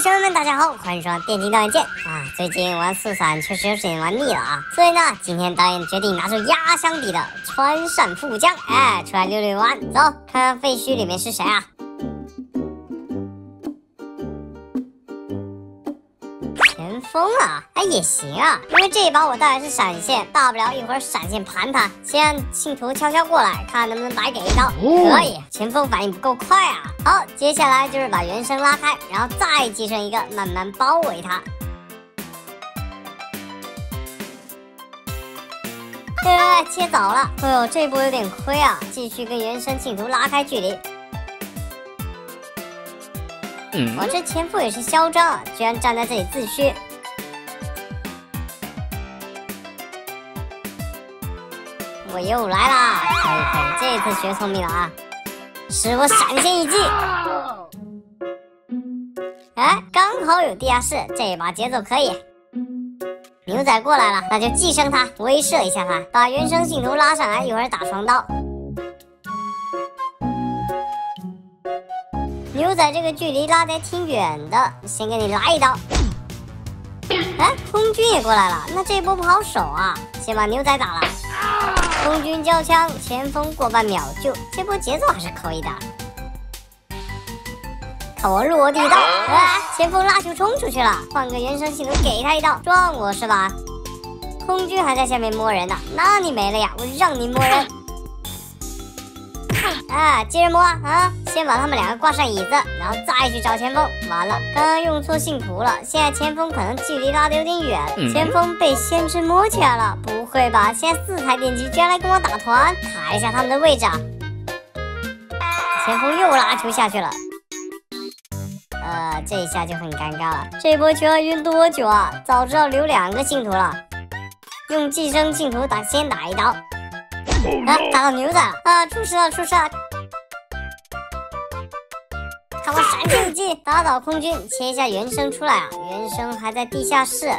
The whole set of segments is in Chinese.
兄弟们，大家好，欢迎收看电竞导演见啊！最近玩四散确实有点玩腻了啊，所以呢，今天导演决定拿出压箱底的川上富江，哎，出来溜溜弯。走，看看废墟里面是谁啊？前锋啊，哎也行啊，因为这一把我带的是闪现，大不了一会儿闪现盘他，先让信徒悄悄过来，看能不能白给一刀。可以，前锋反应不够快啊。好，接下来就是把原声拉开，然后再寄生一个，慢慢包围他。哎，切早了，哎呦，这波有点亏啊，继续跟原生信徒拉开距离。我这前锋也是嚣张啊，居然站在这里自虚。我又来啦！嘿嘿，这次学聪明了啊！使我闪现一击。哎，刚好有地下室，这把节奏可以。牛仔过来了，那就寄生他，威慑一下他，把原生信徒拉上来，一会儿打双刀。牛仔这个距离拉得挺远的，先给你来一刀。哎，空军也过来了，那这波不好守啊，先把牛仔打了。空军交枪，前锋过半秒就，这波节奏还是可以的。看我落地刀，哎，前锋拉球冲出去了，换个原生系统给他一刀，撞我是吧？空军还在下面摸人呢，那你没了呀，我让你摸人。啊，接着摸啊！先把他们两个挂上椅子，然后再去找前锋。完了，刚刚用错信徒了，现在前锋可能距离拉的有点远，前锋被先知摸起来了。不会吧？现在四台电机居然来跟我打团，卡一下他们的位置。啊！前锋又拉球下去了，呃，这一下就很尴尬了。这波球要晕多久啊？早知道留两个信徒了，用寄生信徒打，先打一刀。啊！打到牛仔了！啊！出事了！出事了！看我闪现一击，打倒空军，切一下原生出来啊！原生还在地下室，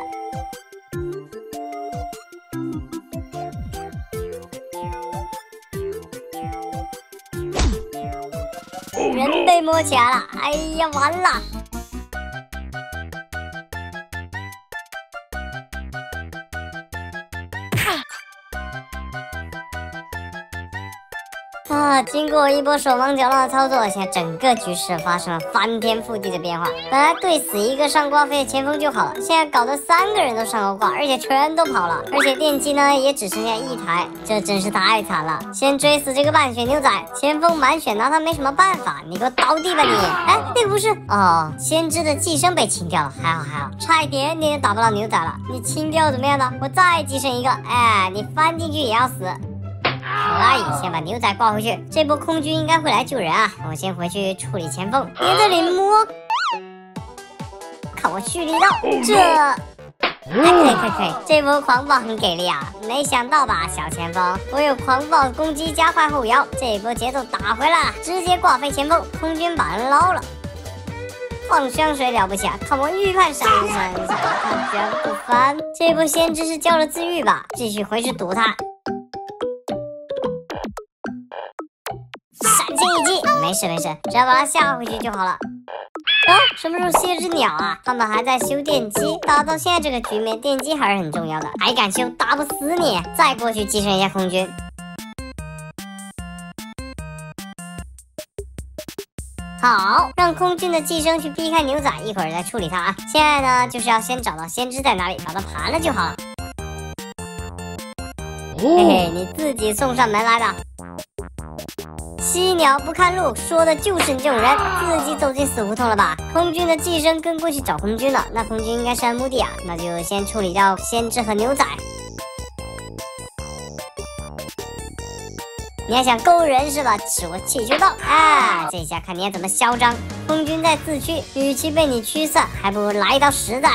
被摸起来了！哎呀，完了！啊！经过一波手忙脚乱的操作，现在整个局势发生了翻天覆地的变化。本来对死一个上挂飞的前锋就好了，现在搞得三个人都上过挂，而且全都跑了，而且电机呢也只剩下一台，这真是太惨了。先追死这个半血牛仔，前锋满血拿他没什么办法，你给我倒地吧你！哎，那个不是哦，先知的寄生被清掉了，还好还好，差一点点就打不到牛仔了。你清掉怎么样呢？我再寄生一个，哎，你翻进去也要死。可以，先把牛仔挂回去。这波空军应该会来救人啊！我先回去处理前锋。别在这里摸，看我蓄力刀。这，哎，可以可以可以，这波狂暴很给力啊！没想到吧，小前锋，我有狂暴攻击加快后摇，这波节奏打回来了，直接挂飞前锋。空军把人捞了，放香水了不起啊！看我预判闪闪闪，看居然不翻。这波先知是交了自愈吧？继续回去堵他。没事没事，只要把他吓回去就好了。啊，什么时候歇只鸟啊？他们还在修电机，打到现在这个局面，电机还是很重要的。还敢修，打不死你！再过去寄生一下空军。好，让空军的寄生去避开牛仔，一会儿再处理他啊。现在呢，就是要先找到先知在哪里，把他盘了就好了。嘿嘿，你自己送上门来的。犀鸟不看路，说的就是你这种人，自己走进死胡同了吧？空军的寄生跟过去找空军了，那空军应该是按目的啊，那就先处理掉先知和牛仔。你还想勾人是吧？吃我气球刀！啊，这下看你还怎么嚣张！空军在自驱，与其被你驱散，还不如来一刀实在。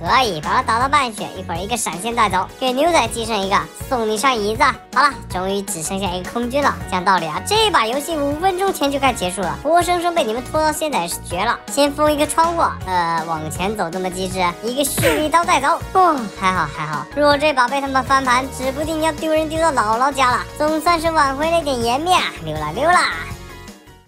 可以把他打到半血，一会儿一个闪现带走，给牛仔寄生一个，送你上椅子。好了，终于只剩下一个空军了。讲道理啊，这把游戏五分钟前就该结束了，活生生被你们拖到现在是绝了。先封一个窗户，呃，往前走这么机智，一个蓄力刀带走。哦，还好还好，若这把被他们翻盘，指不定要丢人丢到姥姥家了。总算是挽回了点颜面，溜了溜了。